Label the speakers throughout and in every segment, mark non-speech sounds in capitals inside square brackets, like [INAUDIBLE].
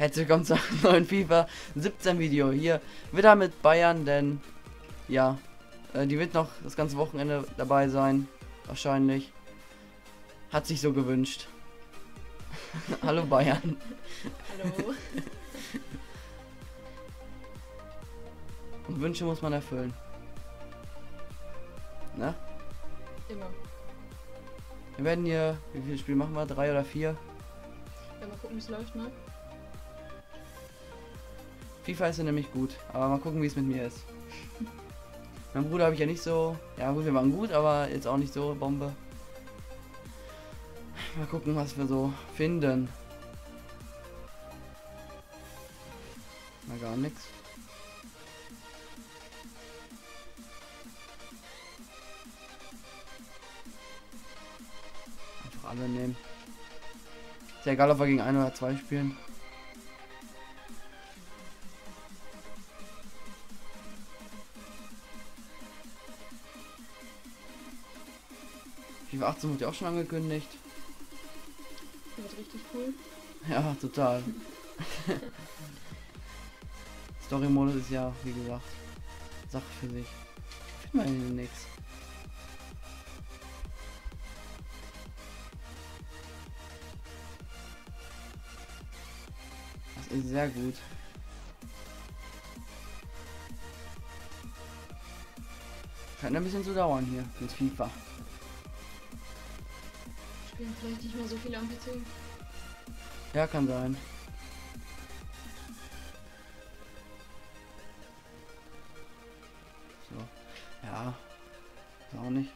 Speaker 1: Herzlich willkommen zu einem neuen FIFA 17 Video. Hier wieder mit Bayern, denn ja, äh, die wird noch das ganze Wochenende dabei sein. Wahrscheinlich. Hat sich so gewünscht. [LAUGHS] Hallo Bayern.
Speaker 2: Hallo.
Speaker 1: Und Wünsche muss man erfüllen. Na?
Speaker 2: Immer.
Speaker 1: Wir werden hier, wie viele Spiele machen wir? Drei oder vier?
Speaker 2: Ja, mal gucken, wie es läuft, ne?
Speaker 1: FIFA ist ja nämlich gut, aber mal gucken, wie es mit mir ist. mein Bruder habe ich ja nicht so. Ja, gut, wir waren gut, aber jetzt auch nicht so Bombe. Mal gucken, was wir so finden. Na gar nichts. Einfach alle nehmen. Ist ja egal, ob wir gegen ein oder zwei spielen. FIFA 18 wurde ja auch schon angekündigt.
Speaker 2: Das wird richtig cool.
Speaker 1: Ja, total. [LAUGHS] Story-Modus ist ja, wie gesagt, Sache für sich. Finden wir hier nix. Das ist sehr gut. Scheint ein bisschen zu dauern hier mit FIFA.
Speaker 2: Spielen vielleicht nicht mehr so viele am PC.
Speaker 1: Ja, kann sein. So. Ja. Auch nicht.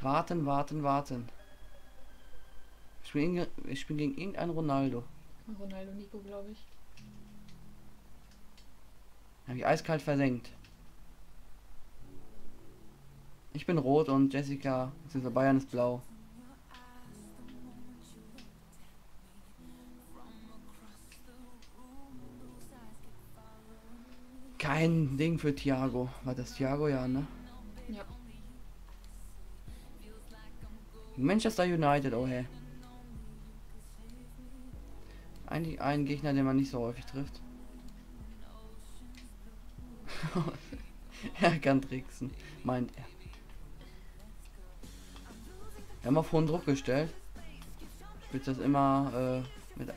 Speaker 1: Warten, warten, warten. Ich spiele ich spiel gegen irgendeinen Ronaldo.
Speaker 2: Ronaldo Nico, glaube ich.
Speaker 1: Habe ich eiskalt versenkt. Ich bin rot und Jessica, bzw. Bayern ist blau. Kein Ding für Thiago. War das Thiago, ja, ne?
Speaker 2: Ja.
Speaker 1: Manchester United, oh hey. Eigentlich ein Gegner, den man nicht so häufig trifft. [LAUGHS] er kann tricksen, meint er. Wir haben auf hohen Druck gestellt. Ich würde das immer äh, mit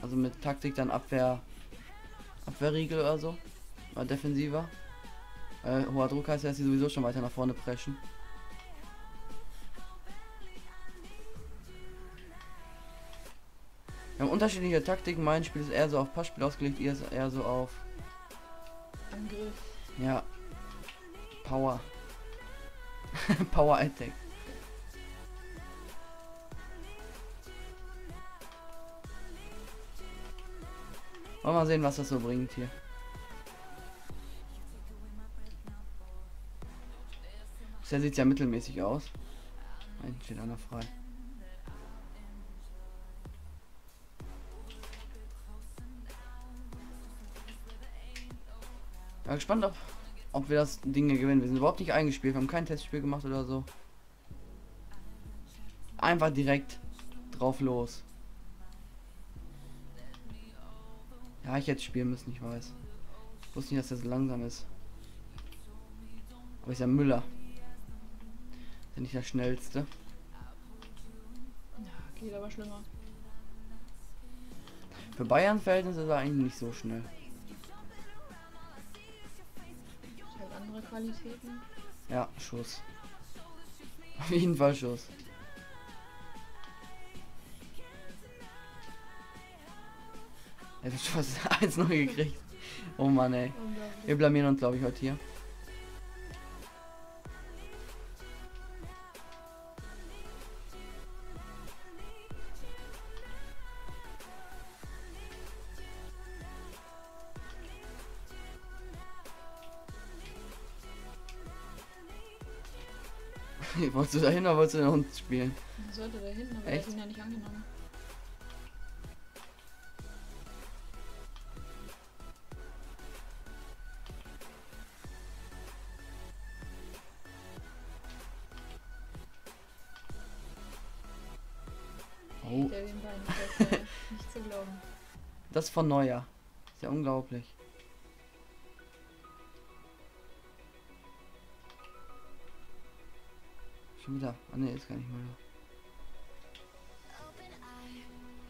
Speaker 1: also mit Taktik dann Abwehr Abwehrriegel oder so. Oder defensiver. Äh, hoher Druck heißt ja, dass sie sowieso schon weiter nach vorne preschen. Wir haben unterschiedliche Taktiken. Mein Spiel ist eher so auf Passspiel ausgelegt, ihr ist eher so auf
Speaker 2: Angriff.
Speaker 1: ja Power. [LAUGHS] Power Attack. Wollen wir mal sehen, was das so bringt hier. Bisher sieht ja mittelmäßig aus. Eigentlich steht einer frei. Ja, gespannt, ob, ob wir das Ding hier gewinnen. Wir sind überhaupt nicht eingespielt, wir haben kein Testspiel gemacht oder so. Einfach direkt drauf los. Ja, ich hätte spielen müssen, ich weiß. Ich wusste nicht, dass der so langsam ist. Aber ist ja Müller. Ist ja nicht der schnellste.
Speaker 2: Ja, geht aber schlimmer.
Speaker 1: Für Bayern Verhältnisse ist er eigentlich nicht so schnell.
Speaker 2: Halt andere Qualitäten.
Speaker 1: Ja, Schuss. Auf jeden Fall Schuss. Er hat schon fast [LAUGHS] 1-0 gekriegt. Oh Mann, ey. Wir blamieren uns, glaube ich, heute hier. [LAUGHS] wolltest du da hin oder wolltest du den Hund spielen?
Speaker 2: Sollte da hinten, aber er
Speaker 1: Echt?
Speaker 2: hat ihn ja nicht angenommen.
Speaker 1: Von Neuer. Ist ja unglaublich. Schon wieder. Ah ne, ist gar nicht mehr da.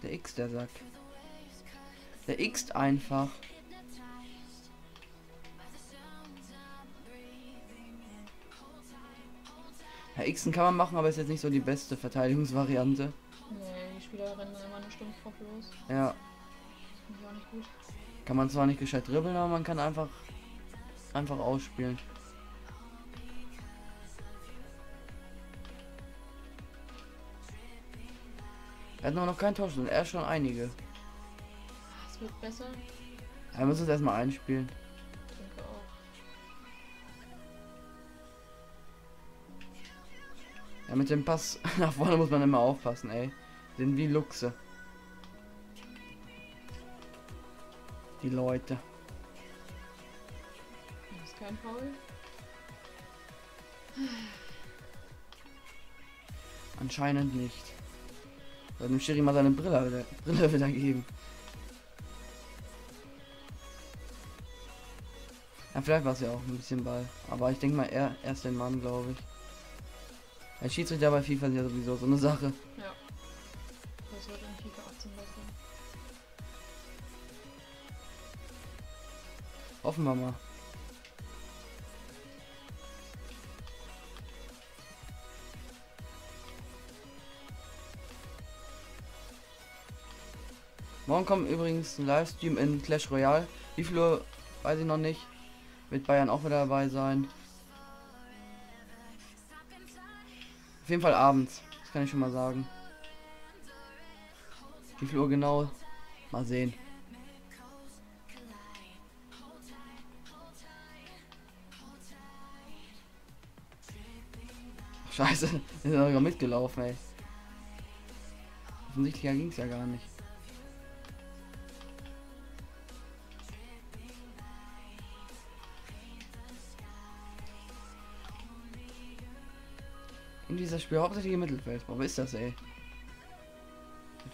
Speaker 1: Der X, der Sack. Der X einfach. Ja, Xen kann man machen, aber ist jetzt nicht so die beste Verteidigungsvariante.
Speaker 2: Nee, die Spieler rennen dann immer nur stumpf los.
Speaker 1: Ja,
Speaker 2: auch nicht gut.
Speaker 1: kann man zwar nicht gescheit dribbeln, aber man kann einfach einfach ausspielen. Er hat noch, noch kein Torschützen, er schon einige.
Speaker 2: Es wird besser.
Speaker 1: Er muss es erstmal einspielen. Ja, mit dem Pass [LAUGHS] nach vorne muss man immer aufpassen, ey. Sind wie Luchse. Die Leute.
Speaker 2: Das ist kein Foul.
Speaker 1: Anscheinend nicht. Soll dem Schiri mal seine Brille wieder, Brille [LAUGHS] wieder geben. Ja, vielleicht war es ja auch ein bisschen Ball. Aber ich denke mal, er erst den Mann, glaube ich. Der Schiedsrichter bei FIFA ist ja sowieso so eine Sache.
Speaker 2: Ja.
Speaker 1: Hoffen wir mal. Morgen kommt übrigens ein Livestream in Clash Royale. Wie viel Uhr weiß ich noch nicht. Wird Bayern auch wieder dabei sein. Auf jeden Fall abends. Das kann ich schon mal sagen. Wie viel Uhr genau? Mal sehen. Scheiße, wir sind sogar mitgelaufen, ey. Offensichtlich ging es ja gar nicht. In dieser Spiel hauptsächlich im Mittelfeld. Warum ist das, ey?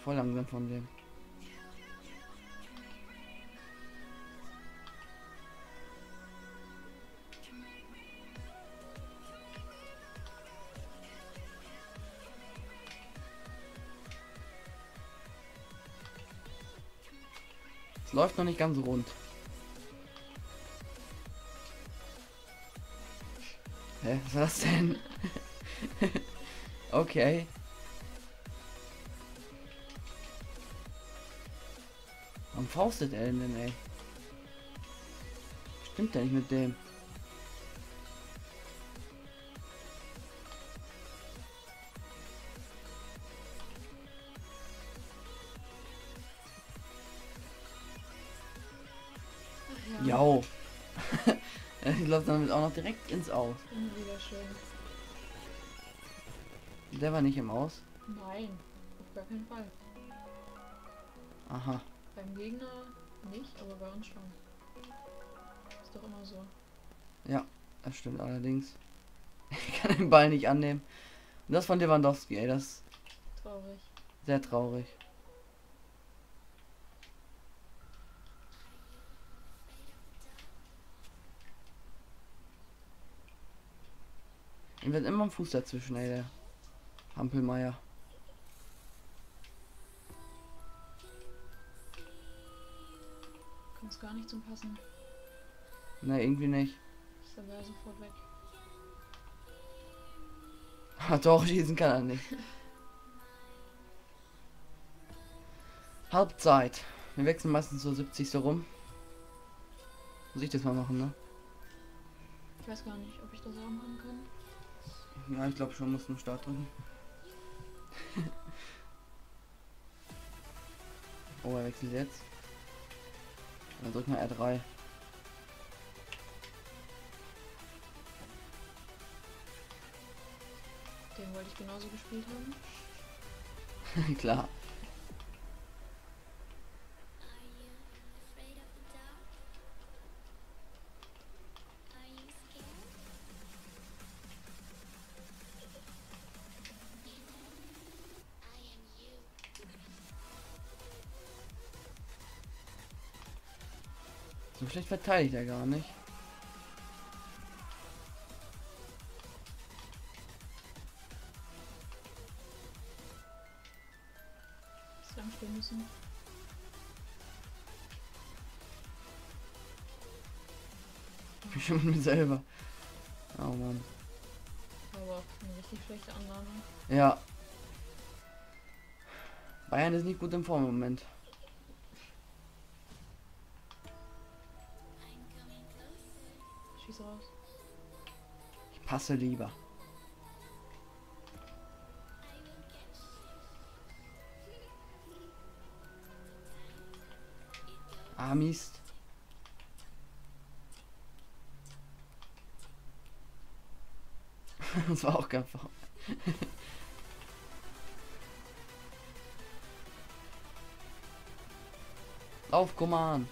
Speaker 1: Voll langsam von dem. Läuft noch nicht ganz rund. Hä, was war das denn? [LAUGHS] okay. Warum faustet er denn, ey? Stimmt ja nicht mit dem. Direkt ins Aus.
Speaker 2: Wieder schön.
Speaker 1: Der war nicht im Aus.
Speaker 2: Nein, auf gar keinen Fall.
Speaker 1: Aha.
Speaker 2: Beim Gegner nicht, aber bei uns schon. Ist doch immer so.
Speaker 1: Das stimmt allerdings. [LAUGHS] Ich kann den Ball nicht annehmen. Und das von Lewandowski, ey, das
Speaker 2: Traurig.
Speaker 1: sehr traurig. Ihm immer ein Fuß dazwischen, ey, der Hampelmeier.
Speaker 2: Kommt gar nicht zum Passen.
Speaker 1: Ne, irgendwie nicht.
Speaker 2: Ist der Ball sofort weg. [LAUGHS]
Speaker 1: Ah, doch, schießen kann er nicht. Halbzeit. Wir wechseln meistens so 70 so rum. Muss ich das mal machen, ne?
Speaker 2: Ich weiß gar nicht, ob ich das auch machen kann.
Speaker 1: Ja, ich glaube schon, muss einen Start drücken. [LAUGHS] oh, er wechselt jetzt. Dann drück mal R3.
Speaker 2: Den wollte ich genauso gespielt haben. [LAUGHS]
Speaker 1: Klar. Schlecht verteidigt er gar nicht.
Speaker 2: Müssen.
Speaker 1: Ich bin schon mit mir selber. Oh Mann.
Speaker 2: Aber eine richtig schlechte Annahme.
Speaker 1: Ja. Bayern ist nicht gut im Form im Moment. Ich passe lieber. Ah, [LAUGHS] das war auch kein Foul. Lauf, Command.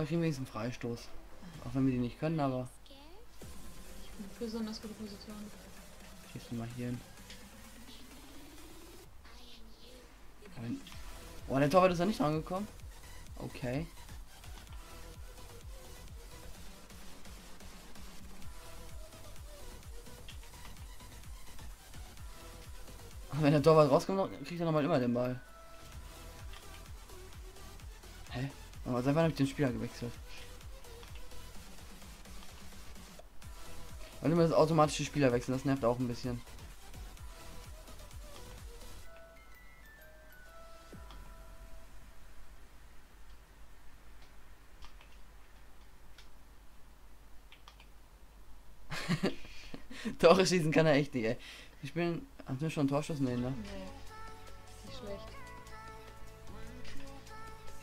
Speaker 1: Aber ich kriege wenigstens einen Freistoß. Auch wenn wir die nicht können, aber
Speaker 2: Ich bin besonders gute Position.
Speaker 1: schießen mal hier hin. Oh, der Torwart ist da nicht rangekommen. Okay. Wenn der Torwart rauskommt, kriegt er nochmal immer den Ball. Aber seit wann habe ich den Spieler gewechselt? Und immer das automatische Spieler wechseln, das nervt auch ein bisschen. [LAUGHS] Tore schießen kann er echt nicht, ey. Ich bin. Hast du schon einen Torschuss? Nee, ne?
Speaker 2: Nee.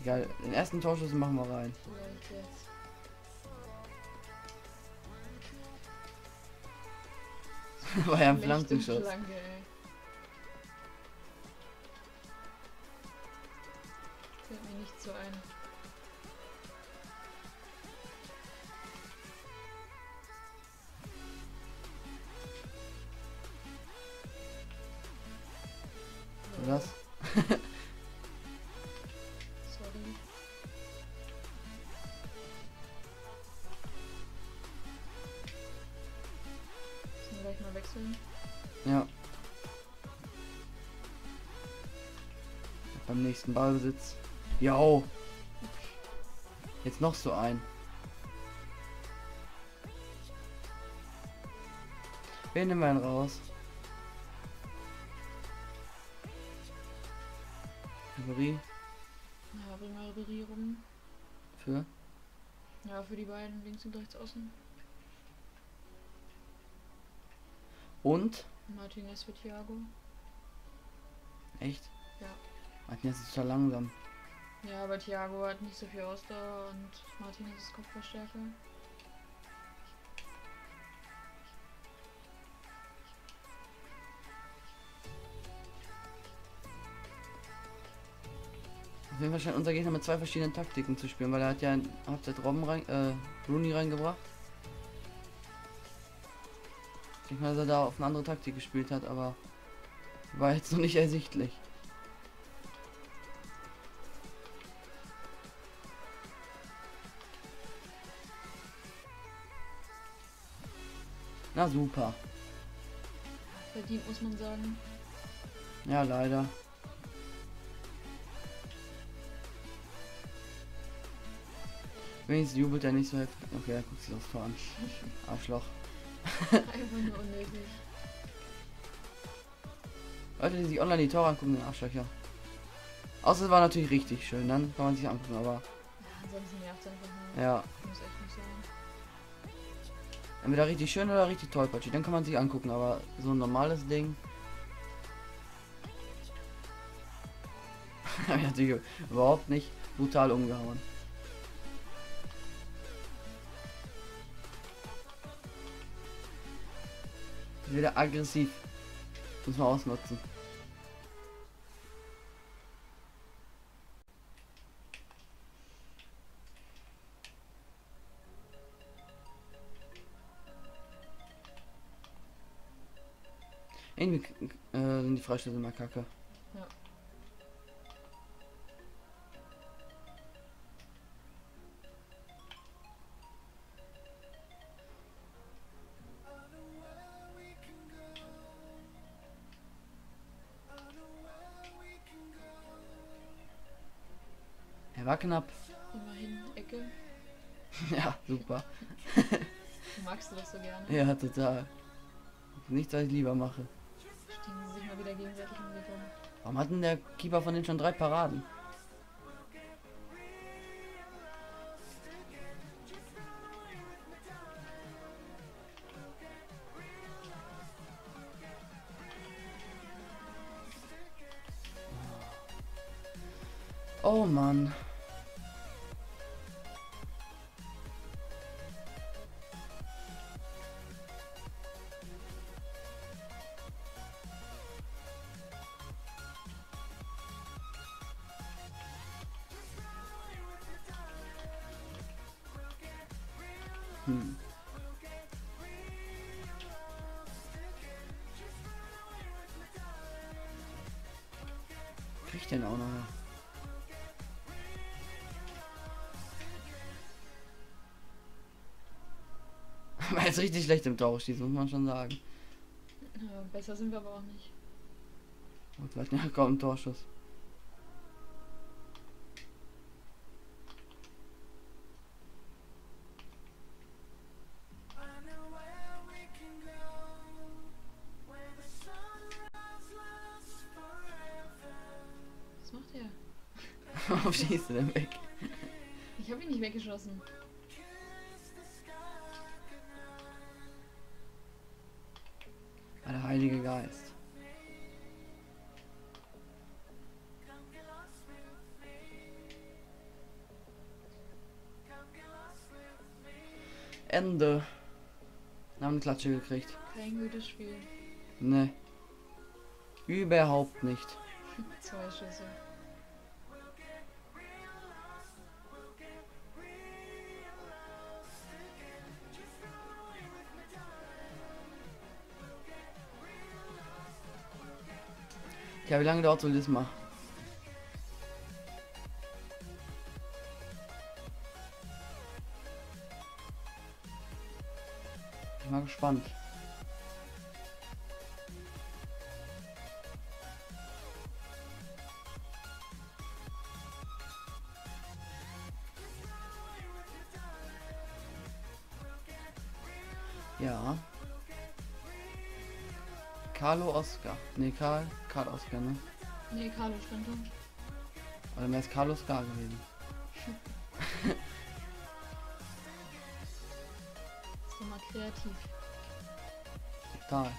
Speaker 1: Egal, den ersten Torschuss machen wir rein. [LAUGHS] War ja ein
Speaker 2: ey. Fällt mir nicht so ein.
Speaker 1: Nächsten Ballbesitz. Jo. Jetzt noch so ein. Wen nehmen wir denn raus? Kategorie
Speaker 2: Ja, bring mal Ribery rum.
Speaker 1: für.
Speaker 2: Ja, für die beiden links und rechts außen.
Speaker 1: Und?
Speaker 2: Martinez für Thiago.
Speaker 1: Echt? Martin ist total langsam.
Speaker 2: Ja, aber Thiago hat nicht so viel Ausdauer und Martinez ist Kopfballstärke.
Speaker 1: Auf jeden Fall scheint unser Gegner mit zwei verschiedenen Taktiken zu spielen, weil er hat ja in Halbzeit Robben rein, äh, Rooney reingebracht. Ich denke mal, dass er da auf eine andere Taktik gespielt hat, aber war jetzt noch nicht ersichtlich. Na super.
Speaker 2: Verdient, muss man sagen.
Speaker 1: Ja, leider. Wenigstens jubelt er nicht so heftig. Okay, er guckt sich das Tor an. [LAUGHS] Arschloch.
Speaker 2: Einfach nur unnötig.
Speaker 1: Leute, die sich online die Tore angucken, sind Arschlöcher. Außer es war natürlich richtig schön, dann kann man sich angucken, aber
Speaker 2: Ja, ansonsten nervt es einfach nur.
Speaker 1: ja.
Speaker 2: Muss echt nicht sein.
Speaker 1: Entweder richtig schön oder richtig tollpatschig, dann kann man sich angucken, aber so ein normales Ding. [LAUGHS] Natürlich überhaupt nicht brutal umgehauen. Wieder aggressiv. Muss man ausnutzen. Irgendwie äh, sind die Freistöße immer kacke.
Speaker 2: Ja.
Speaker 1: Er war knapp.
Speaker 2: Immerhin Ecke. [LAUGHS]
Speaker 1: ja, super.
Speaker 2: Magst du das so gerne?
Speaker 1: Ja, total. Nichts, was ich lieber mache.
Speaker 2: Stehen sie sich mal wieder gegenseitig um rum.
Speaker 1: Warum hat denn der Keeper von denen schon drei Paraden? Oh Mann. Jetzt richtig schlecht im Tor schießen, muss man schon sagen.
Speaker 2: Ja, besser sind wir aber auch nicht.
Speaker 1: Und vielleicht ja, kaum ein Torschuss.
Speaker 2: Was macht er? [LAUGHS]
Speaker 1: Warum schießt du denn weg?
Speaker 2: Ich habe ihn nicht weggeschossen.
Speaker 1: Klatsche gekriegt.
Speaker 2: Kein gutes Spiel.
Speaker 1: Ne. Überhaupt nicht. [LAUGHS]
Speaker 2: Zwei Schüsse.
Speaker 1: Ja, wie lange dauert so das mal? Gespannt. Ja. Carlo Oscar. Ne, Karl. Karl Oscar, ne?
Speaker 2: Nee, Carlo stand da.
Speaker 1: Oder mehr ist Carlos Gar gewesen. [LAUGHS]
Speaker 2: kreativ.
Speaker 1: Total.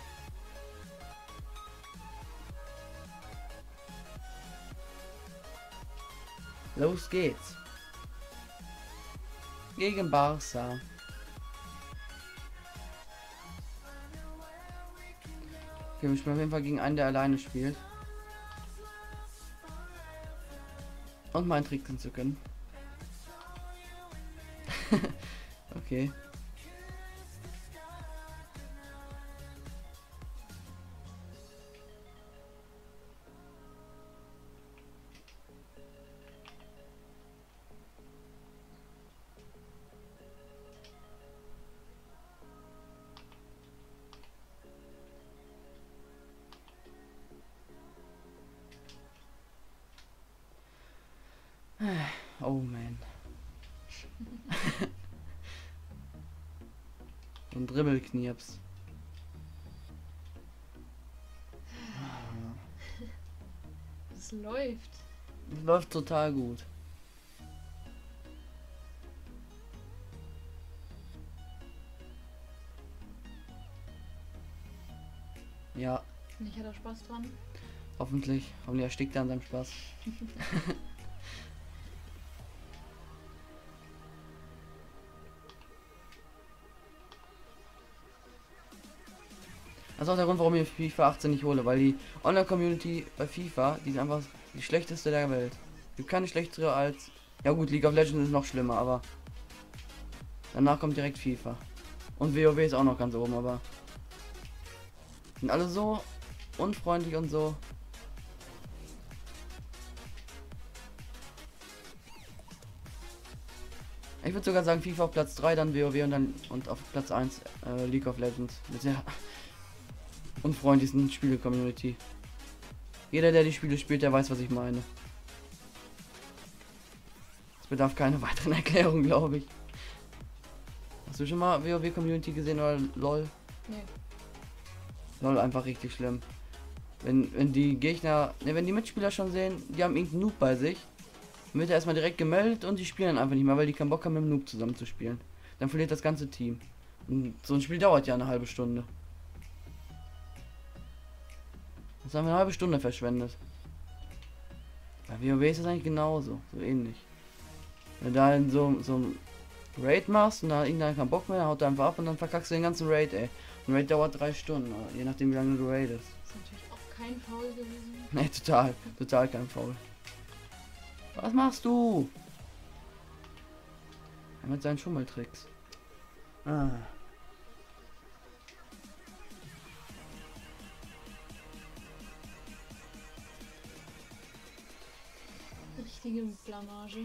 Speaker 1: Los geht's. Gegen Barca. Okay, wir spielen auf jeden Fall gegen einen, der alleine spielt. Und meinen Trick zu können. [LAUGHS] okay. Dribbelknirps.
Speaker 2: Es läuft.
Speaker 1: Das läuft total gut. Ja,
Speaker 2: Nicht hat er Spaß dran.
Speaker 1: hoffentlich. Hoffentlich erstickt er an seinem Spaß. [LAUGHS] ist auch der Grund, warum ich FIFA 18 nicht hole, weil die Online-Community bei FIFA, die ist einfach die schlechteste der Welt. Gibt keine schlechtere als. Ja gut, League of Legends ist noch schlimmer, aber danach kommt direkt FIFA. Und WoW ist auch noch ganz oben, aber sind alle so unfreundlich und so. Ich würde sogar sagen, FIFA auf Platz 3, dann WoW und dann und auf Platz 1 äh, League of Legends. Mit der unfreundlichsten Spiele-Community. Jeder, der die Spiele spielt, der weiß, was ich meine. Es bedarf keine [LAUGHS] weiteren Erklärungen, glaube ich. Hast du schon mal WoW Community gesehen oder LOL?
Speaker 2: Nee.
Speaker 1: LOL einfach richtig schlimm. Wenn, wenn die Gegner, ne, wenn die Mitspieler schon sehen, die haben irgendeinen Noob bei sich, dann wird er erstmal direkt gemeldet und die spielen einfach nicht mehr, weil die keinen Bock haben, mit dem Noob zusammen zu spielen. Dann verliert das ganze Team. Und so ein Spiel dauert ja eine halbe Stunde. Jetzt haben wir eine halbe Stunde verschwendet. Bei WoW ist das eigentlich genauso, so ähnlich. Wenn du da in so, so ein Raid machst und da irgendeiner keinen Bock mehr, haut er einfach ab und dann verkackst du den ganzen Raid, ey. Ein Raid dauert drei Stunden, je nachdem wie lange du raidest.
Speaker 2: Das ist natürlich auch kein Foul gewesen. [LAUGHS]
Speaker 1: Ne, total, total kein Foul. Was machst du? Er mit seinen Schummeltricks. Ah.
Speaker 2: Richtige Blamage.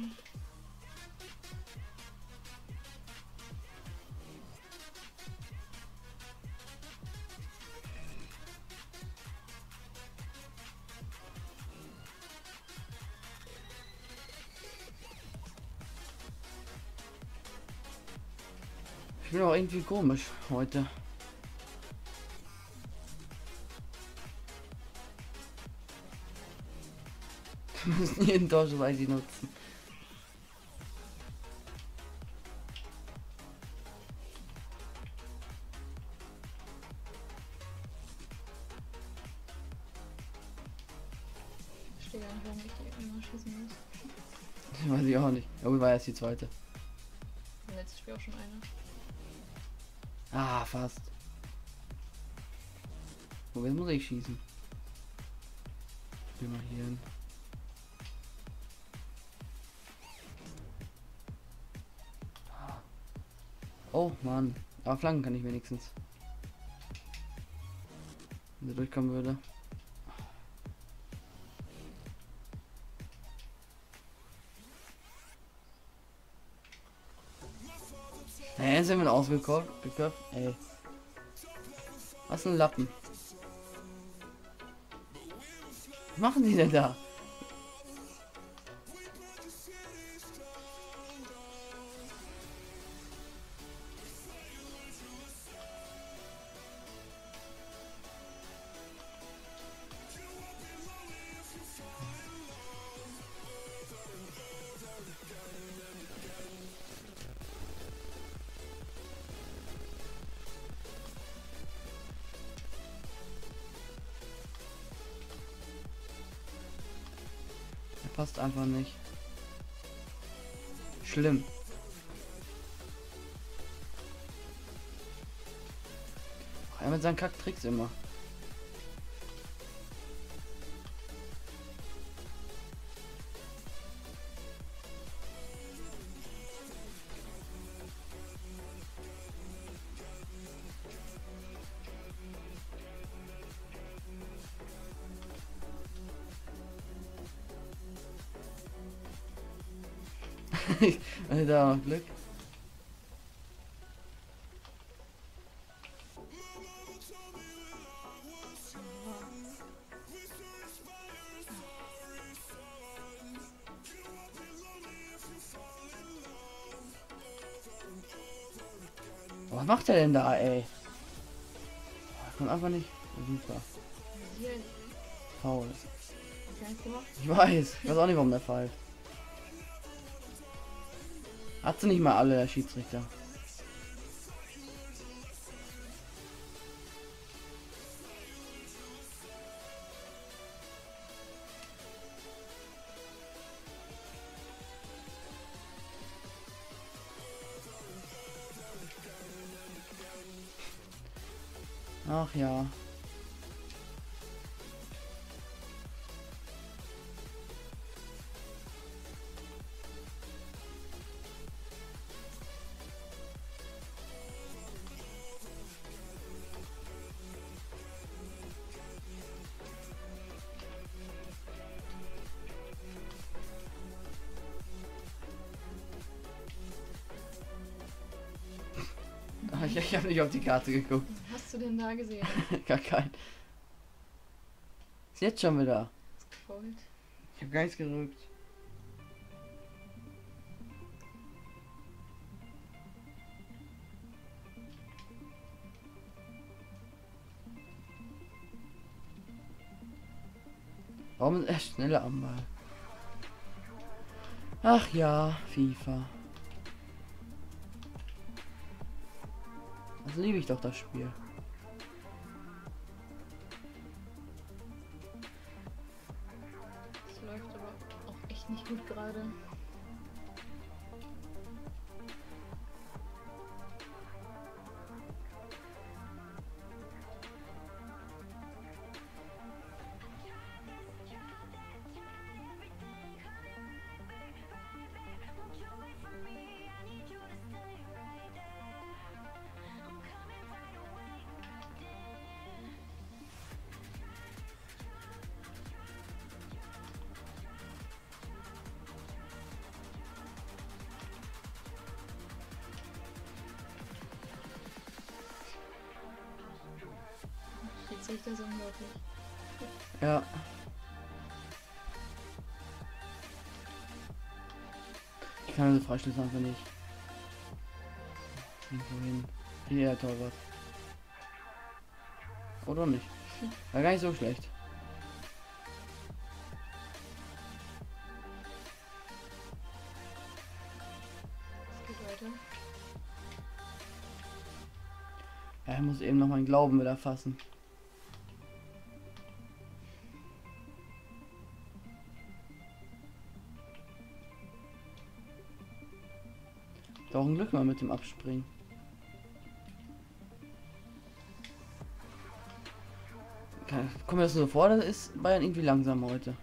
Speaker 1: Ich bin auch irgendwie komisch heute. Wir müssen jeden Torschuss-ID nutzen.
Speaker 2: Ich verstehe gar nicht, warum ich die immer schießen muss.
Speaker 1: Weiß ich auch nicht. Aber war erst die zweite.
Speaker 2: Im letzten Spiel auch schon eine.
Speaker 1: Ah, fast. Wo muss ich schießen? Mal hier hin. Oh Mann. Aber Flanken kann ich wenigstens. Wenn er durchkommen würde. Hä, sind wir? Geköpft? Ey. Was ein Lappen. Was machen die denn da? Einfach nicht. Schlimm. Ach, Er mit seinen Kacktricks immer. Glück. Was macht er denn da, ey? Kommt einfach nicht. Super. Faul.
Speaker 2: ich.
Speaker 1: Ich weiß. Ich weiß auch nicht, warum der pfeift. Hat sie nicht mal alle, der Schiedsrichter. Ach ja. Habe nicht auf die Karte geguckt.
Speaker 2: Was hast du denn da gesehen? [LAUGHS]
Speaker 1: Gar kein. Ist jetzt schon wieder. Ich habe gar nichts gerückt. Warum ist er schneller am Ball? Ach ja, FIFA. Liebe ich doch das Spiel. Freischlüsse einfach nicht. Irgendwo hin. Hier, Torwart. Oder nicht? War gar nicht so schlecht. Ja, ich muss eben noch meinen Glauben wieder fassen. Glück mal mit dem Abspringen. Kommt mir das so vor, das ist Bayern irgendwie langsam heute.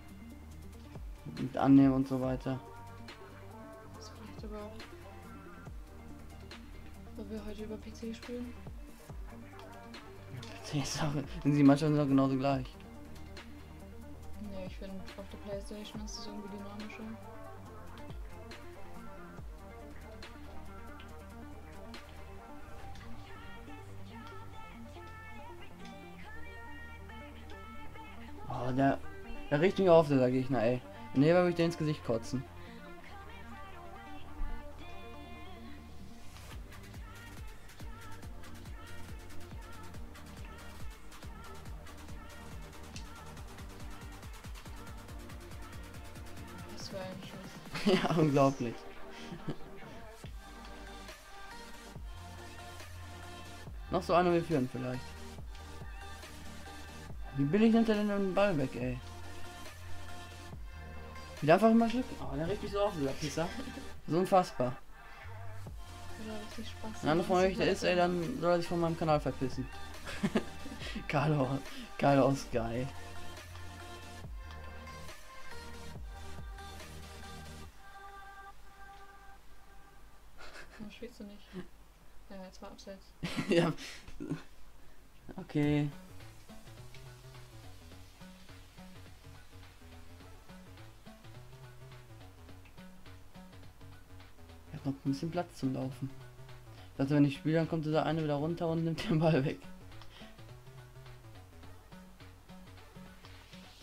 Speaker 1: Mit Annehmen und so weiter.
Speaker 2: Das vielleicht aber auch. Weil wir heute über PC spielen. [LAUGHS]
Speaker 1: Die Sache, sind die Mannschaften doch genauso gleich.
Speaker 2: Ja, ich finde auf der Playstation ist es irgendwie dynamischer.
Speaker 1: Riecht mich auf, der Gegner, ey. Nee, würde ich dir ins Gesicht kotzen.
Speaker 2: Was für ein Schuss. [LAUGHS]
Speaker 1: ja, unglaublich. Noch so eine wir führen vielleicht. Wie billig nimmt er denn den Ball weg, ey? Wieder einfach mal Glück. Oh, der riecht mich so auf, dieser Pisser. So unfassbar.
Speaker 2: Spaß.
Speaker 1: Wenn einer von euch der ist, ey, dann soll er sich von meinem Kanal verpissen. Carlo, Carlo ist geil.
Speaker 2: Warum spielst du nicht? Ja, jetzt war abseits. [LAUGHS]
Speaker 1: ja. Okay. Ein bisschen Platz zum Laufen. Dachte, wenn ich spiele, dann kommt dieser eine wieder runter und nimmt den Ball weg.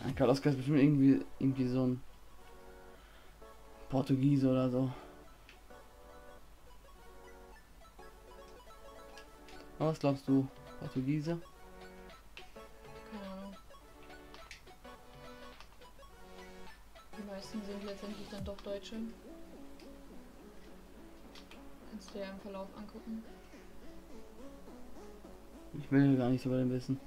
Speaker 1: Ein Karl ist bestimmt irgendwie, irgendwie so ein Portugiese oder so. Was glaubst du? Portugiese?
Speaker 2: Die meisten sind letztendlich dann doch Deutsche. Kannst du dir im Verlauf angucken.
Speaker 1: Ich will gar nichts über den wissen.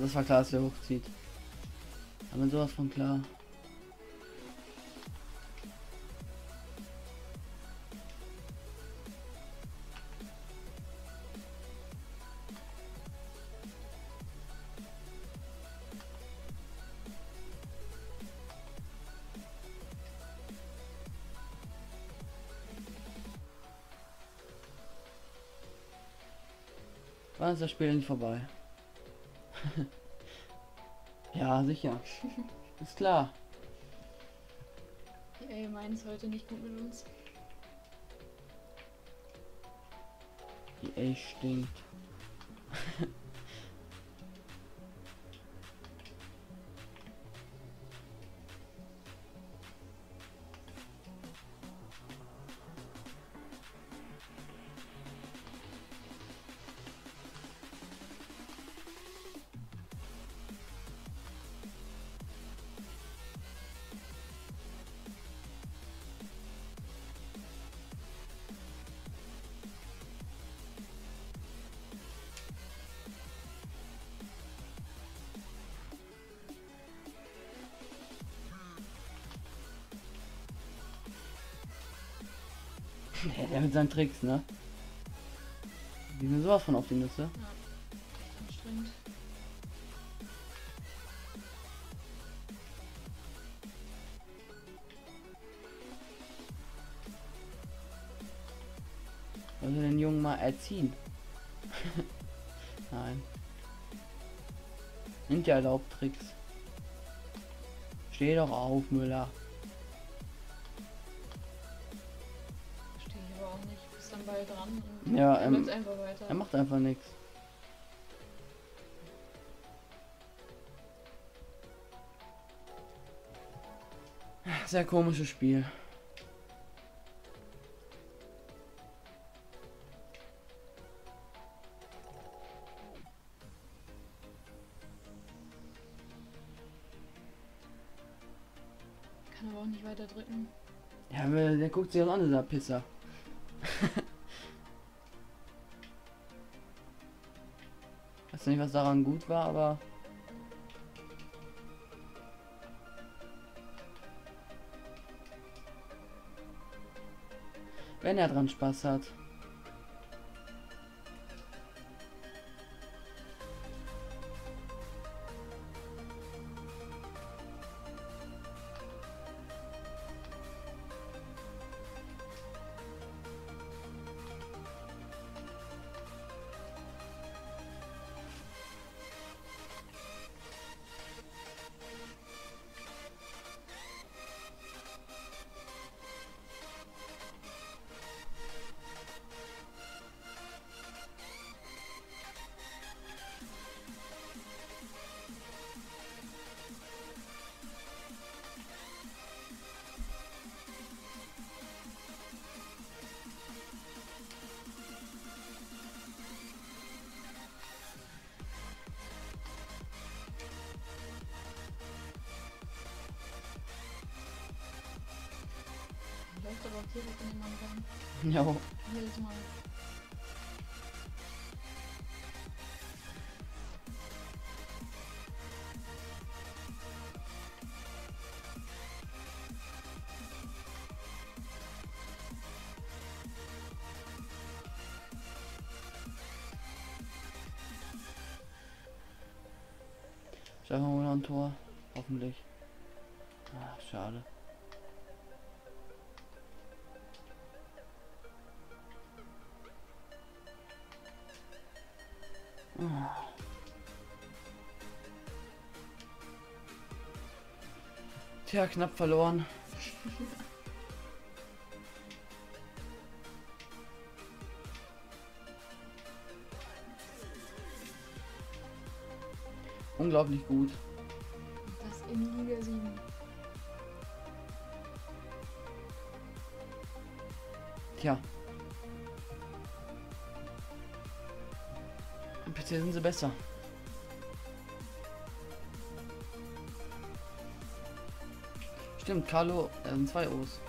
Speaker 1: Das war klar, dass der hochzieht. Aber sowas von klar. Wann ist das Spiel endlich vorbei? Ja, sicher. ist klar.
Speaker 2: Ey, meins heute nicht gut mit uns.
Speaker 1: Die EA stinkt. [LAUGHS] Ja, der mit seinen Tricks, ne? Wie mir sowas von auf die Nüsse.
Speaker 2: Anstrengend.
Speaker 1: Also den Jungen mal erziehen. [LAUGHS] Nein. Sind ja erlaubt Tricks. Steh doch auf, Müller. Ja,
Speaker 2: er
Speaker 1: ähm. Er macht einfach nichts. Sehr komisches Spiel.
Speaker 2: Kann aber auch nicht weiter drücken.
Speaker 1: Ja, der guckt sich das an, dieser Pisser. Weiß nicht, was daran gut war, aber. Wenn er dran Spaß hat. [LAUGHS] Ja.
Speaker 2: Jedes Mal.
Speaker 1: Schaffen wir ein Tor. Hoffentlich. Ach, schade. Tja, knapp verloren. Unglaublich gut.
Speaker 2: Das in Liga 7.
Speaker 1: Tja. Im PC sind sie besser. Stimmt, Carlo, äh, sind zwei O's.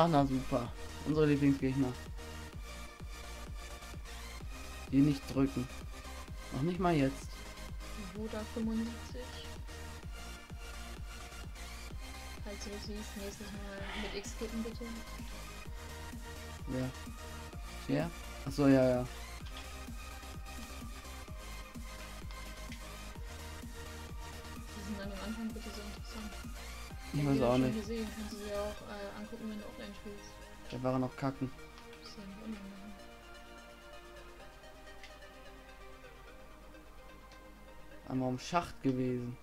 Speaker 1: Ach na super. Unsere Lieblingsgegner. Die nicht drücken. Noch nicht mal jetzt.
Speaker 2: Bruder 75. Falls du das siehst, nächstes Mal mit X klicken bitte.
Speaker 1: Wer? Wer? Achso, ja, ja.
Speaker 2: Die sind an dem Anfang bitte so interessant.
Speaker 1: Ich weiß auch nicht.
Speaker 2: gesehen, kannst du sie auch äh, angucken, wenn du offline spielst.
Speaker 1: Der war noch kacken.
Speaker 2: Das ist ja nicht online.
Speaker 1: Einmal im Schacht gewesen.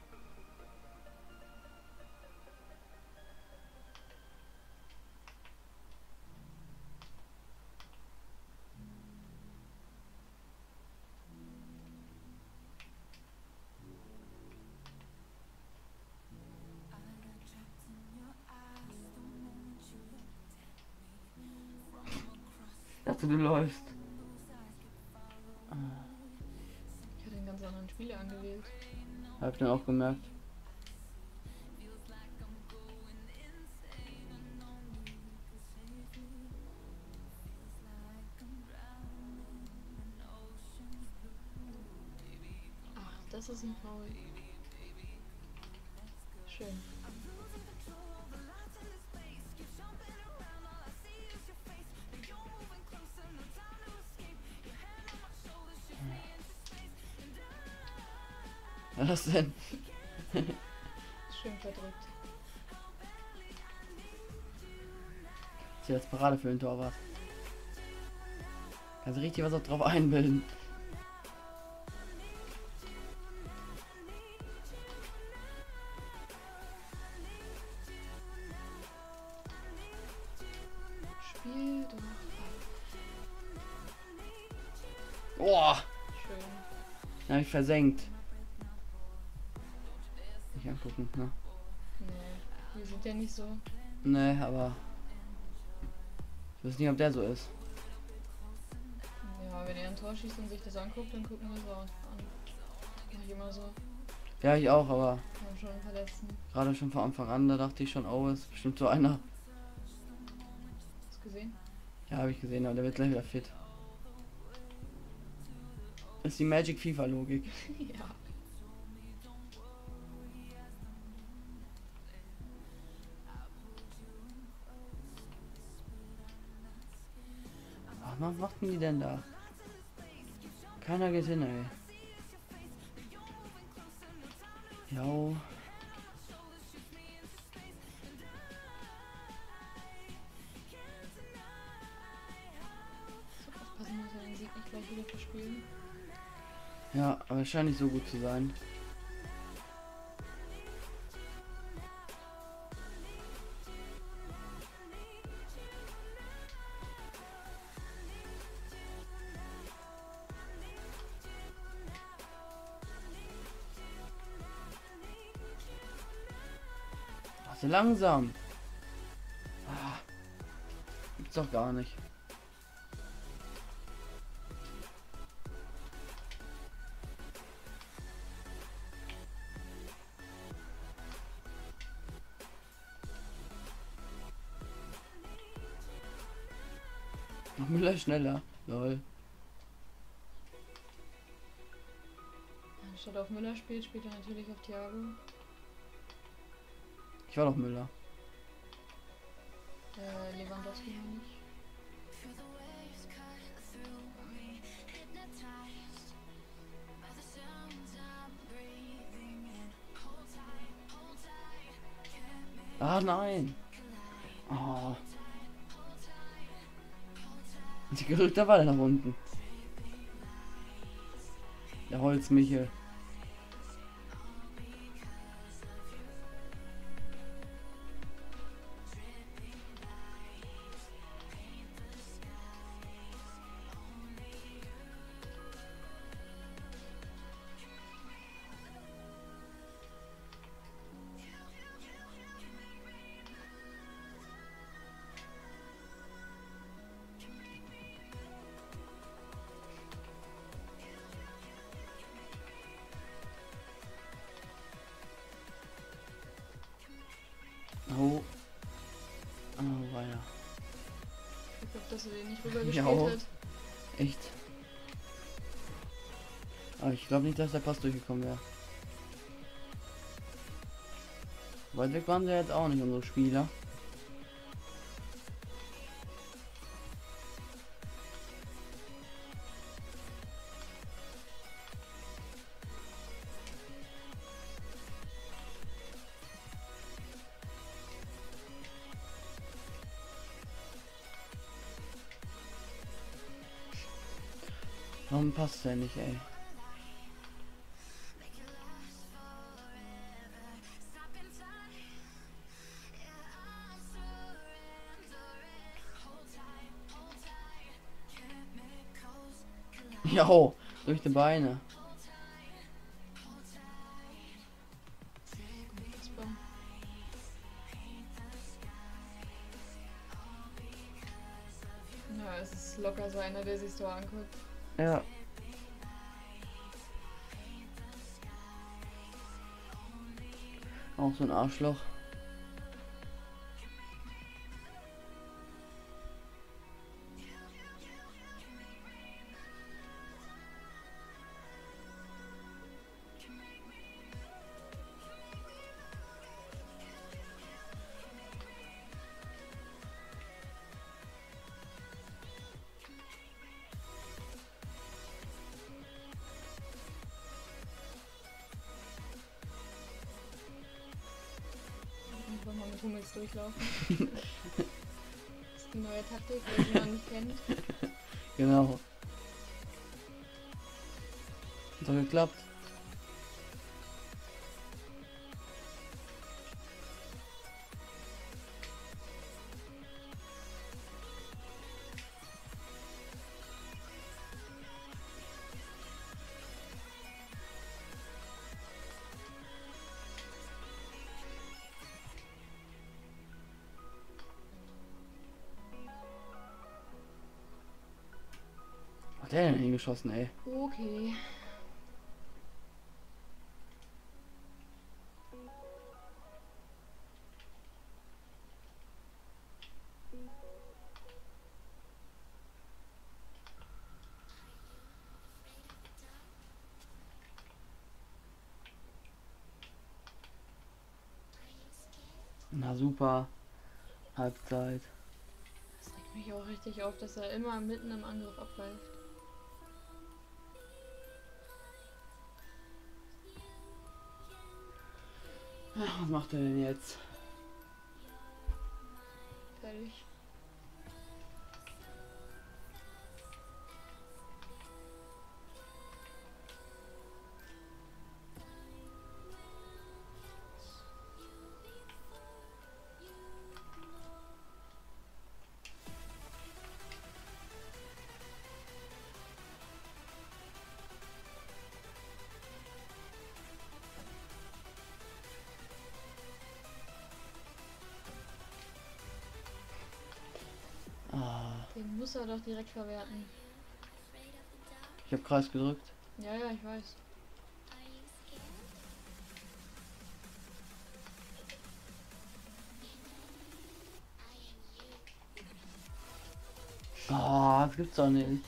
Speaker 1: Hab ich dann auch gemerkt.
Speaker 2: Ach, das ist ein Foul. Schön.
Speaker 1: Was denn?
Speaker 2: Schön verdrückt.
Speaker 1: Ist jetzt Parade für den Torwart. Kannst richtig was auch drauf einbilden.
Speaker 2: Spiel doch.
Speaker 1: Boah!
Speaker 2: Schön.
Speaker 1: Hab ich versenkt.
Speaker 2: Ja nicht so.
Speaker 1: Nee, aber. Ich weiß nicht, ob der so ist.
Speaker 2: Ja, wenn er ein Tor schießt und sich das anguckt, dann gucken wir es auch an. Ich immer so.
Speaker 1: Ja, ich auch, aber
Speaker 2: schon
Speaker 1: gerade schon von Anfang an, da dachte ich schon, oh, ist bestimmt so einer.
Speaker 2: Hast du gesehen?
Speaker 1: Ja, habe ich gesehen, aber der wird gleich wieder fit. Das ist die Magic FIFA Logik. [LAUGHS]
Speaker 2: ja.
Speaker 1: Was machten die denn da? Keiner geht hin, ey. Jo. Ja, aber es scheint nicht so gut zu sein. Langsam. Ah, gibt's doch gar nicht. Ach, Müller schneller. Lol.
Speaker 2: Anstatt auf Müller spielt, spielt er natürlich auf Thiago.
Speaker 1: Ich war doch Müller.
Speaker 2: Äh, Lewandowski ich.
Speaker 1: Ah nein. Oh. Die gerückte Ball nach unten. Der Holzmichel.
Speaker 2: Nicht rüber
Speaker 1: Ja.
Speaker 2: gespielt hat.
Speaker 1: Echt. Aber ich glaube nicht, dass der Pass durchgekommen wäre. Weit weg waren sie jetzt auch nicht, unsere Spieler. Passt der nicht, ey? Jo, durch die Beine.
Speaker 2: Ja, es ist locker so einer, der sich so anguckt.
Speaker 1: Ja. So ein Arschloch.
Speaker 2: Durchlaufen. das ist die neue Taktik, sie noch nicht kennt.
Speaker 1: Genau. Hat doch geklappt. Der denn hingeschossen, ey?
Speaker 2: Okay.
Speaker 1: Na super. Halbzeit.
Speaker 2: Das regt mich auch richtig auf, dass er immer mitten im Angriff abgreift.
Speaker 1: Ja, was macht er denn jetzt?
Speaker 2: Fertig. Er doch direkt verwerten.
Speaker 1: ich habe Kreis gedrückt.
Speaker 2: Ja, ja, ich weiß.
Speaker 1: Ah, das gibt's doch nicht.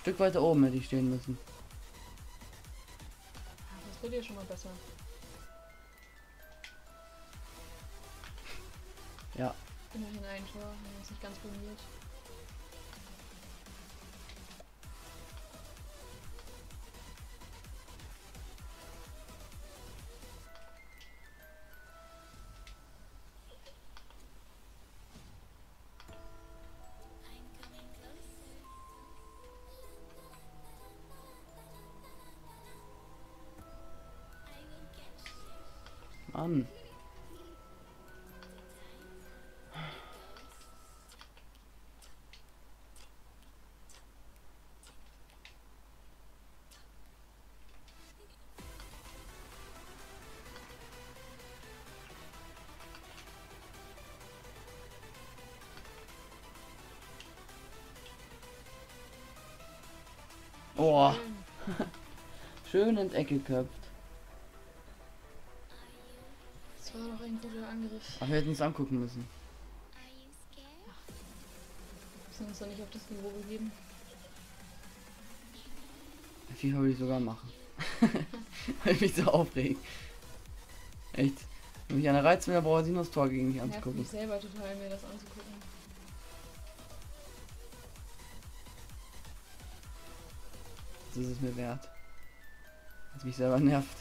Speaker 1: Stück weiter oben hätte ich stehen müssen.
Speaker 2: Das wird ja schon mal besser. Tor, es nicht ganz bemüht.
Speaker 1: Mann. Oh, [LAUGHS]
Speaker 2: Schön.
Speaker 1: ins Eck geköpft.
Speaker 2: Das war doch ein guter Angriff.
Speaker 1: Aber wir hätten uns angucken müssen.
Speaker 2: Wir sind uns doch nicht auf das Niveau gegeben.
Speaker 1: FIFA würde ich sogar machen. [LAUGHS] Weil ich mich so aufregen. Echt. Wenn mich einer reizt, will der Borasinos Tor gegen mich anzugucken.
Speaker 2: mich selber total, mir das anzugucken.
Speaker 1: Ist es mir wert. Was mich selber nervt.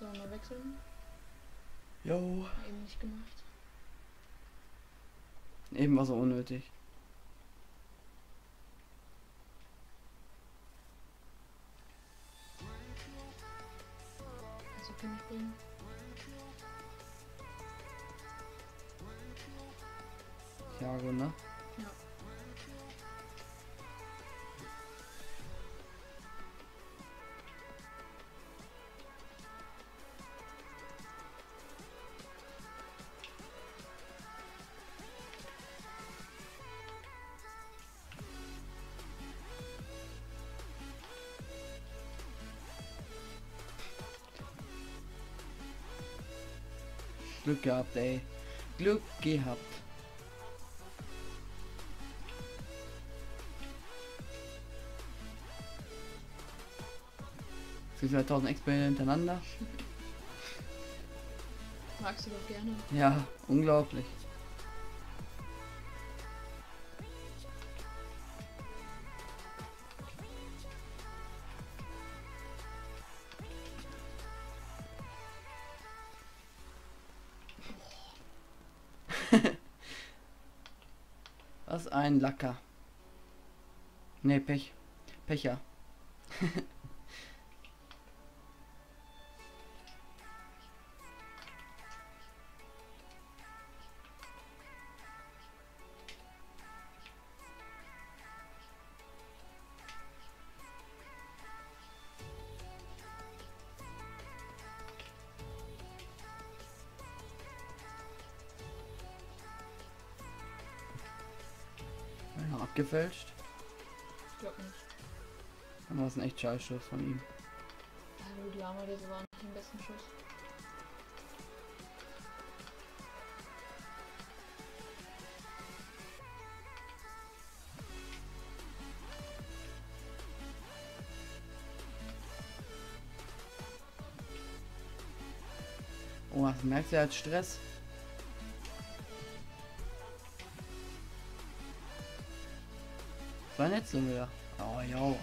Speaker 2: So, mal wechseln.
Speaker 1: Jo.
Speaker 2: Eben nicht gemacht.
Speaker 1: Eben war so unnötig.
Speaker 2: Also kann
Speaker 1: Glück gehabt, ey. Glück gehabt. Für 2000 XP hintereinander.
Speaker 2: Magst du doch gerne.
Speaker 1: Ja, unglaublich. Lacker. Ne, Pech. Pecher. [LAUGHS] Ja, abgefälscht.
Speaker 2: Ich glaub nicht.
Speaker 1: Dann war es ein echt Scheißschuss von ihm.
Speaker 2: Hallo, die Armadillo war nicht im besten Schuss.
Speaker 1: Oh, das merkst du, er hat Stress. Zwei Netze wieder. Oh, ja.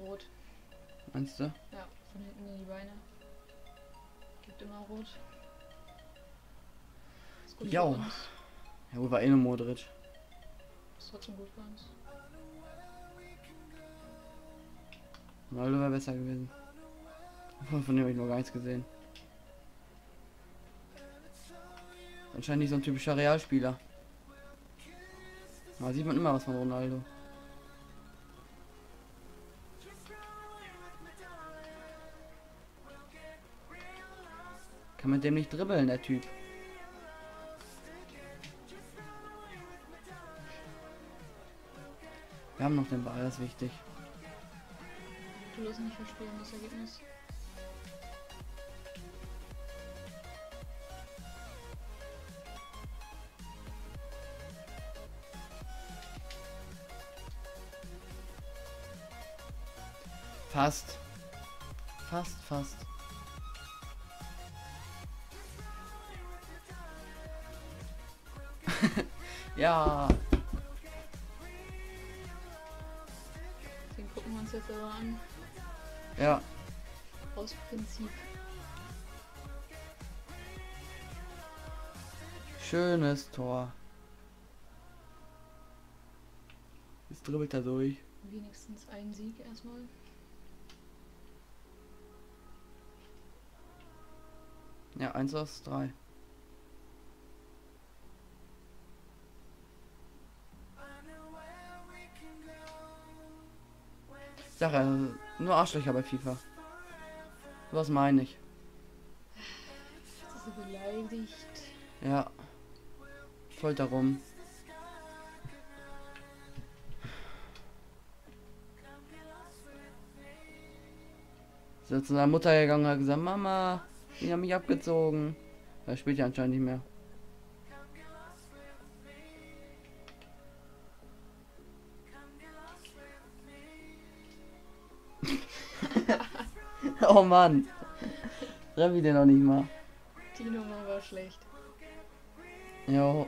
Speaker 2: Rot.
Speaker 1: Meinst du?
Speaker 2: Ja, von hinten in die Beine. Gibt immer rot. Ist gut
Speaker 1: Jo.
Speaker 2: für uns.
Speaker 1: Ja, gut, war eh nur Modric.
Speaker 2: Ist trotzdem gut für uns.
Speaker 1: Ronaldo wäre besser gewesen. Von dem habe ich noch gar nichts gesehen. Anscheinend nicht so ein typischer Realspieler. Aber sieht man immer was von Ronaldo. Kann mit dem nicht dribbeln, der Typ. Wir haben noch den Ball, das ist wichtig.
Speaker 2: Du das nicht verspielen, das Ergebnis.
Speaker 1: Schönes Tor. Jetzt dribbelt er durch.
Speaker 2: Wenigstens ein Sieg erstmal.
Speaker 1: Ja, 1 aus 3. Sag ja, nur Arschlöcher bei FIFA. Was meine ich?
Speaker 2: So beleidigt.
Speaker 1: Ja. Voll darum. Ist er zu seiner Mutter gegangen und hat gesagt, Mama, die haben mich abgezogen. Er spielt ja anscheinend nicht mehr. [LAUGHS] oh Mann. Ich den noch nicht mal.
Speaker 2: Die Nummer war schlecht.
Speaker 1: Jo.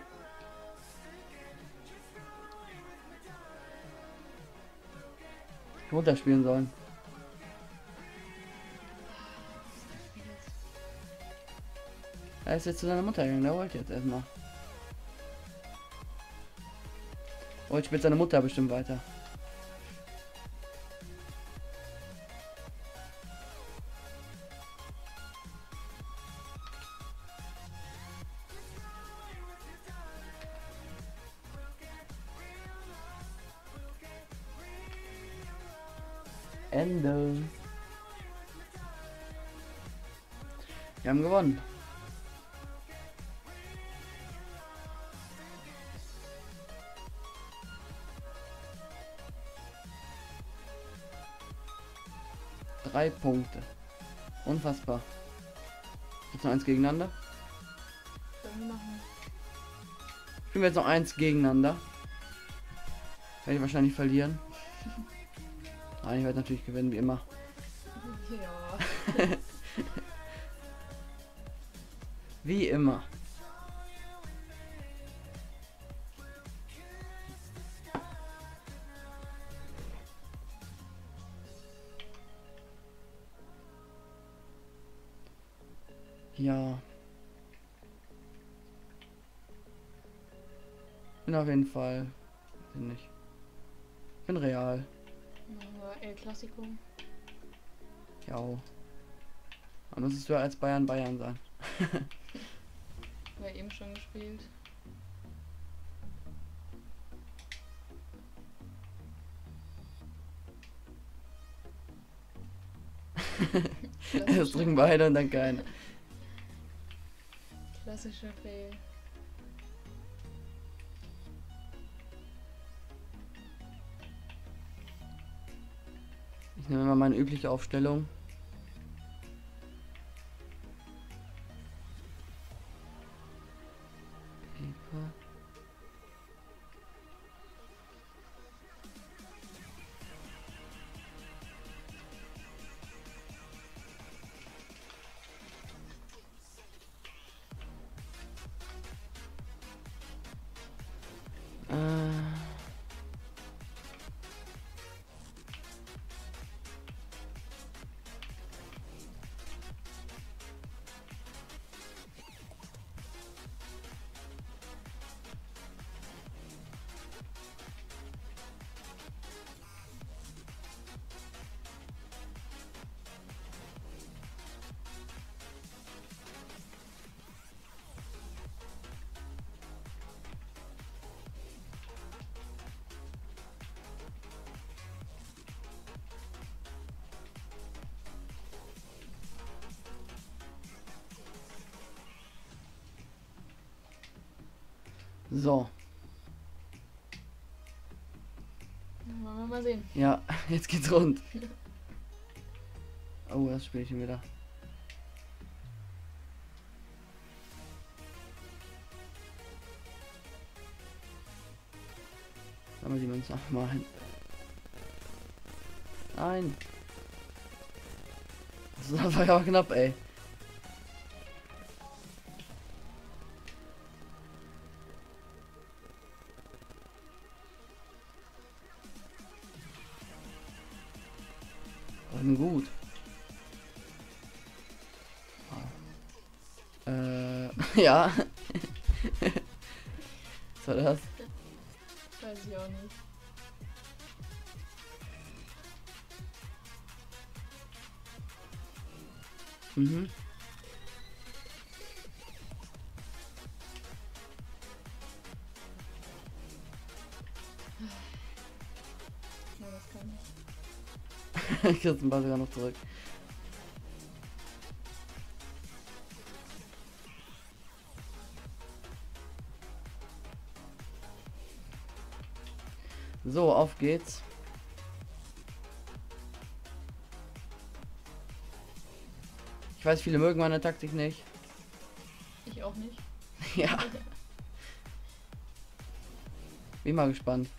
Speaker 1: Runterspielen sollen. Er ist jetzt zu seiner Mutter gegangen, der wollte jetzt erstmal. Oh, jetzt spielt seine Mutter bestimmt weiter. Gewonnen. Drei Punkte. Unfassbar. Jetzt noch eins gegeneinander. Spielen wir jetzt noch eins gegeneinander. Werde ich wahrscheinlich verlieren. [LAUGHS] Nein, ich werde natürlich gewinnen, wie immer.
Speaker 2: Ja. [LAUGHS]
Speaker 1: Wie immer. Ja. Bin auf jeden Fall. Bin ich. Bin real.
Speaker 2: El Clasico.
Speaker 1: Ja. Aber müsstest du als Bayern Bayern sein. [LAUGHS]
Speaker 2: Eben schon gespielt. [LAUGHS]
Speaker 1: Erst drücken beide und dann keine.
Speaker 2: Klassischer Fail.
Speaker 1: Ich nehme mal meine übliche Aufstellung.
Speaker 2: Sehen.
Speaker 1: ja, [LAUGHS] jetzt geht's rund. Oh, das spiele ich schon wieder. Die Münzen einfach mal hin. Nein. Das ist einfach ja knapp, ey. Ja. [LAUGHS] Was war das?
Speaker 2: Weiß ich auch nicht.
Speaker 1: Mhm.
Speaker 2: Ich. [LAUGHS]
Speaker 1: ich krieg den Ball sogar noch zurück. So, auf geht's. Ich weiß, viele mögen meine Taktik nicht.
Speaker 2: Ich auch nicht. [LAUGHS]
Speaker 1: ja, bin mal gespannt.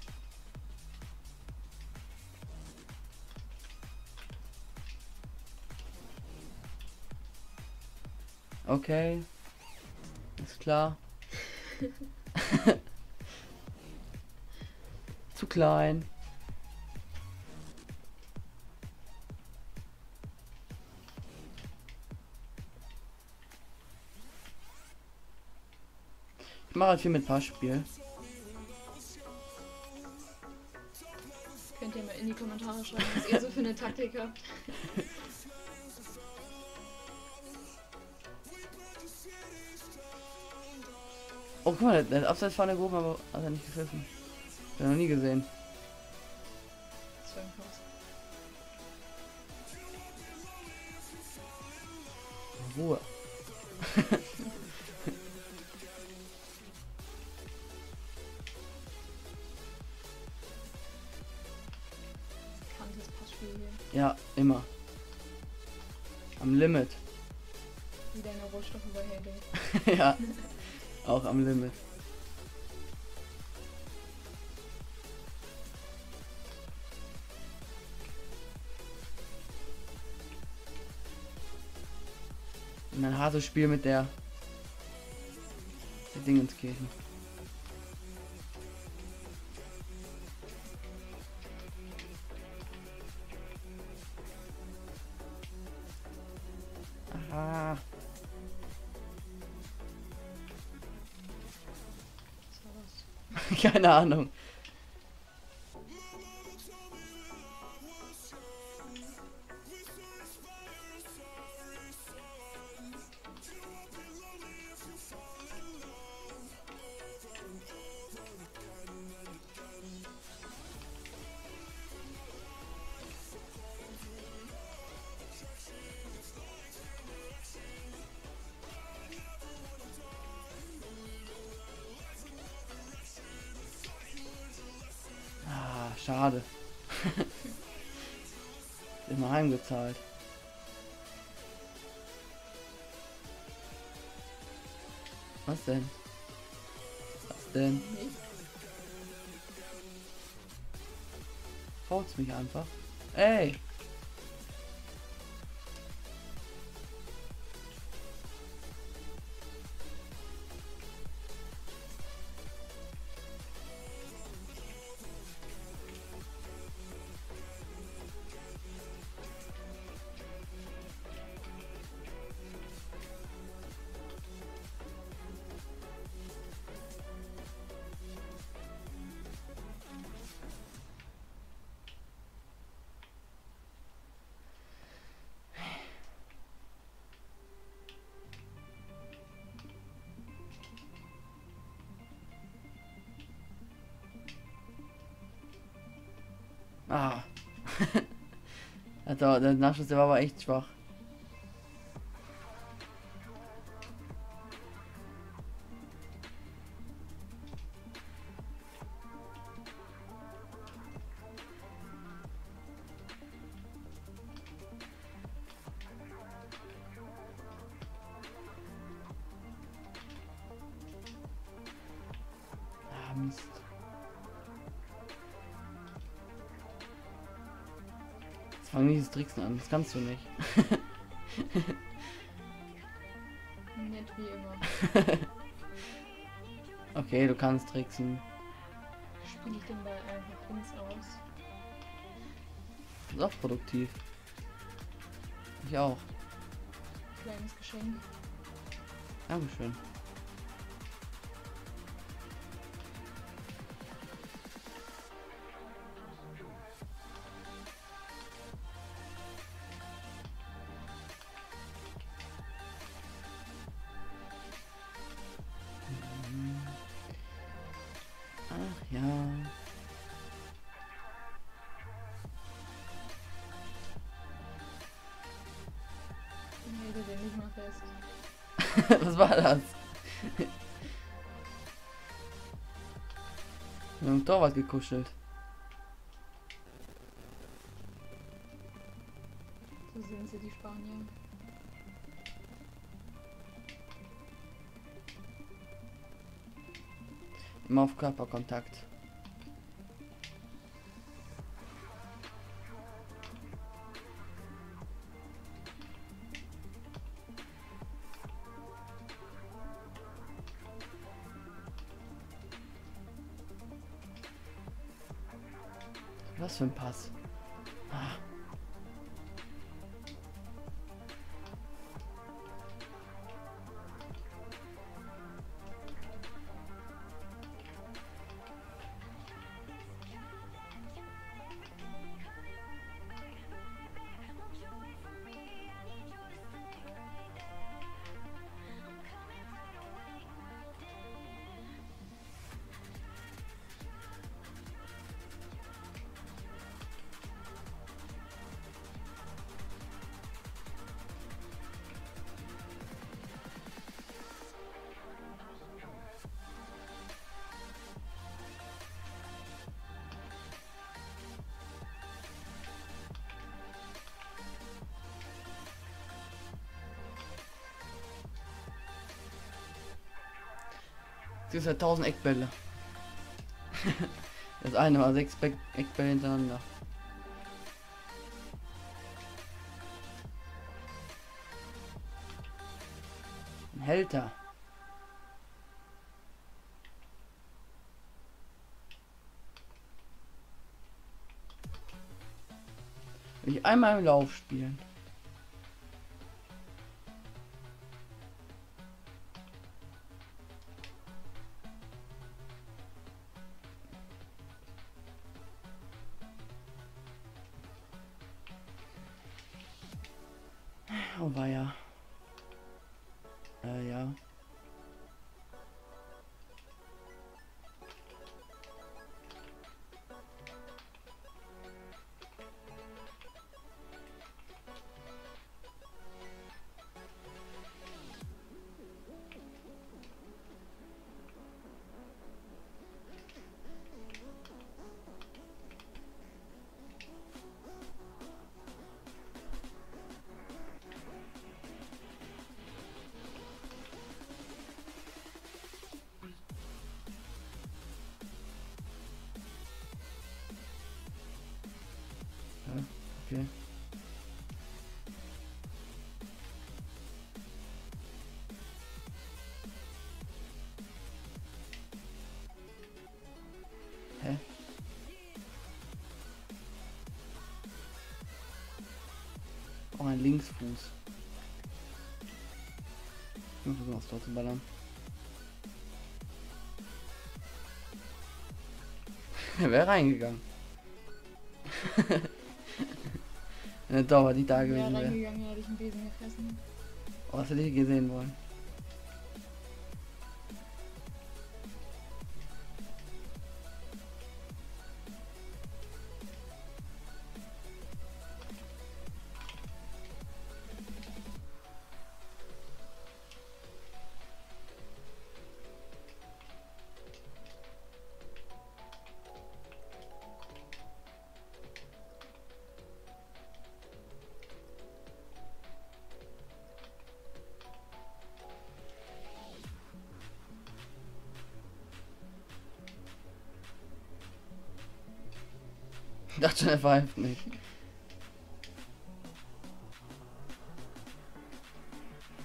Speaker 1: Okay. Ist klar. [LAUGHS] Klein. Ich mache halt viel mit Passspiel.
Speaker 2: Könnt ihr mal in die Kommentare schreiben, was ihr so für eine Taktik habt.
Speaker 1: Oh, guck mal, der hat abseits vorne gehoben, aber hat er nicht gepfiffen. Noch nie gesehen. Hartes Spiel mit der, der Dingenskirchen. Aha. [LAUGHS] Keine Ahnung. Einfach. Ey! Alter, der Nachschuss, der war aber echt schwach. Jetzt fang nicht das Tricksen an, das kannst du nicht.
Speaker 2: Nett wie immer. [LAUGHS]
Speaker 1: Okay, du kannst tricksen.
Speaker 2: Spiele ich den Ball einfach links aus.
Speaker 1: Das ist auch produktiv. Ich auch.
Speaker 2: Kleines Geschenk.
Speaker 1: Dankeschön. Gekuschelt.
Speaker 2: So sind sie, die Spanier.
Speaker 1: Immer auf Körperkontakt. Pass? Das ist ja 1000 Eckbälle. [LAUGHS] das eine war sechs Eckbälle hintereinander. Ein Hälter. Will ich einmal im Lauf spielen. Ich muss versuchen, aufs Tor zu ballern. [LAUGHS] Er wäre reingegangen. [LAUGHS] Der Dauer die da gewesen wäre.
Speaker 2: reingegangen, hätte ich einen Besen gefressen.
Speaker 1: Oh, was hätte ich gesehen wollen? Dachte schon, er pfeift nicht.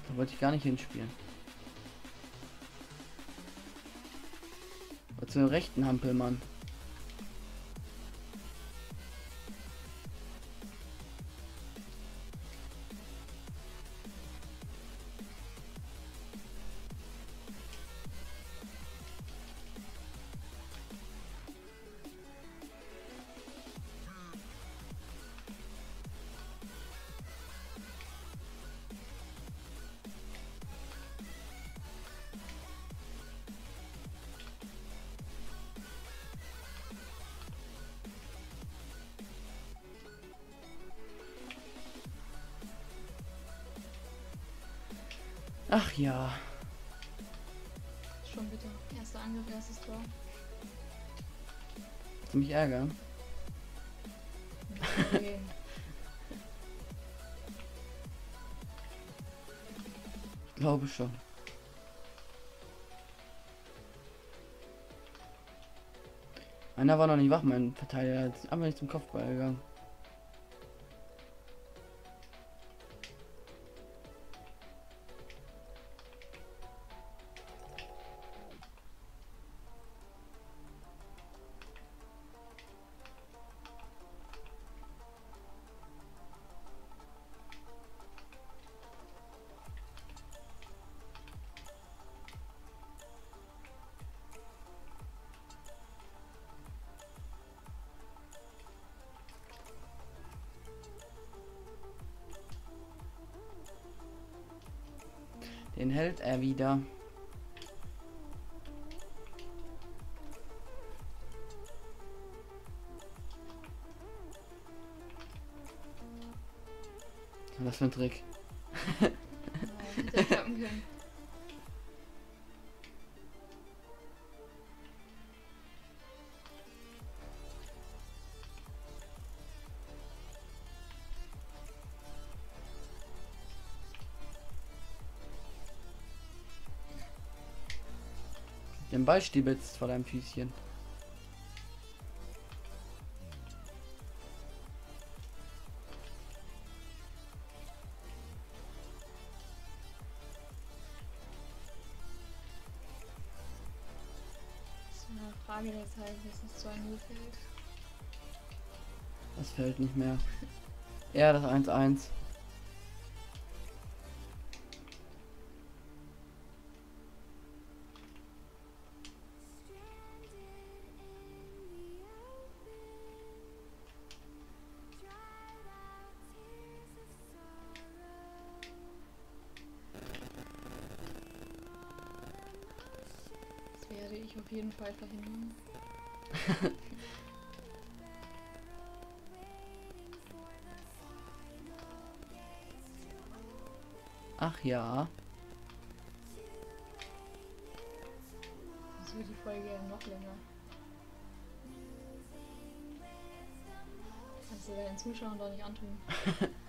Speaker 1: Da wollte ich gar nicht hinspielen. Aber zu dem rechten Hampelmann. Ja.
Speaker 2: Schon bitter. Erster Angriff, erstes Tor.
Speaker 1: Willst du mich ärgern?
Speaker 2: Okay. [LAUGHS]
Speaker 1: Ich glaube schon. Einer war noch nicht wach, mein Verteidiger ist einfach nicht zum Kopfball gegangen. Den hält er wieder. Was für ein Trick.
Speaker 2: Ja,
Speaker 1: Den Ball stiebelst vor deinem Füßchen.
Speaker 2: Ist Frage der Zeit, bis es zu einem Null fällt.
Speaker 1: Das fällt nicht mehr. [LAUGHS] Ja, das 1-1.
Speaker 2: Ich auf jeden Fall verhindern.
Speaker 1: Ach ja.
Speaker 2: Das wird die Folge ja noch länger. Kannst du deinen Zuschauern doch nicht antun. [LAUGHS]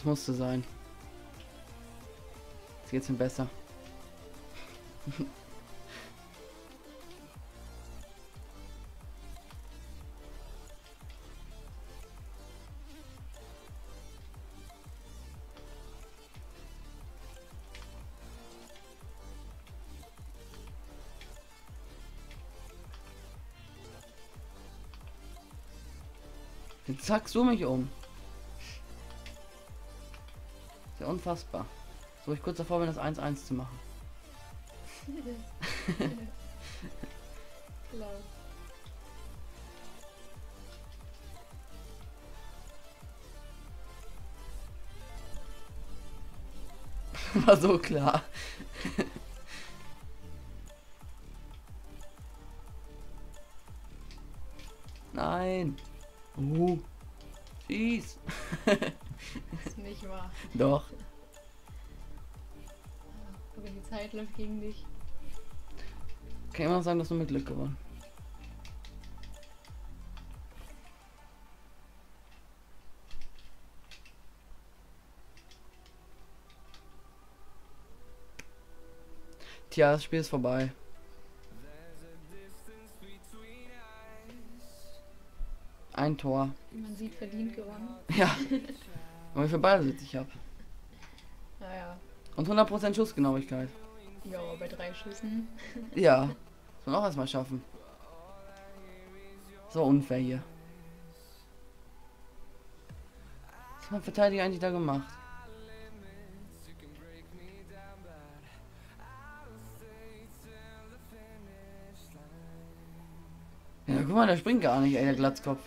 Speaker 1: Das musste sein. Jetzt geht's ihm besser. Zackst du mich um. Unfassbar. So, ich kurz davor bin, das 1-1 zu machen.
Speaker 2: Klar. [LAUGHS]
Speaker 1: War so klar. Nein. Uh. Schieß.
Speaker 2: Ist nicht wahr.
Speaker 1: Doch.
Speaker 2: Zeit läuft gegen dich.
Speaker 1: Kann immer sagen, dass du mit Glück gewonnen. Tja, das Spiel ist vorbei. Ein Tor.
Speaker 2: Wie man sieht, verdient gewonnen.
Speaker 1: Ja. Und wie viele Ball ich habe.
Speaker 2: Naja.
Speaker 1: Und 100% Schussgenauigkeit.
Speaker 2: Ja, bei drei Schüssen. [LAUGHS]
Speaker 1: Ja. Muss man auch erstmal schaffen. So unfair hier. Was hat mein Verteidiger eigentlich da gemacht? Ja, guck mal, der springt gar nicht, ey, der Glatzkopf.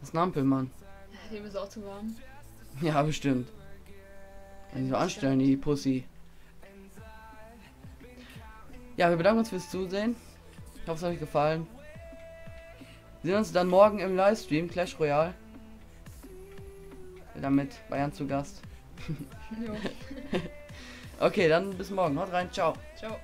Speaker 1: Das ist ein Ampelmann.
Speaker 2: Dem ist auch zu warm.
Speaker 1: Ja, bestimmt. Wenn die so anstellen, die Pussy. Ja, wir bedanken uns fürs Zusehen. Ich hoffe, es hat euch gefallen. Wir sehen uns dann morgen im Livestream Clash Royale. Wieder mit Bayern zu Gast.
Speaker 2: Jo. [LAUGHS]
Speaker 1: Okay, dann bis morgen. Haut rein. Ciao.
Speaker 2: Ciao.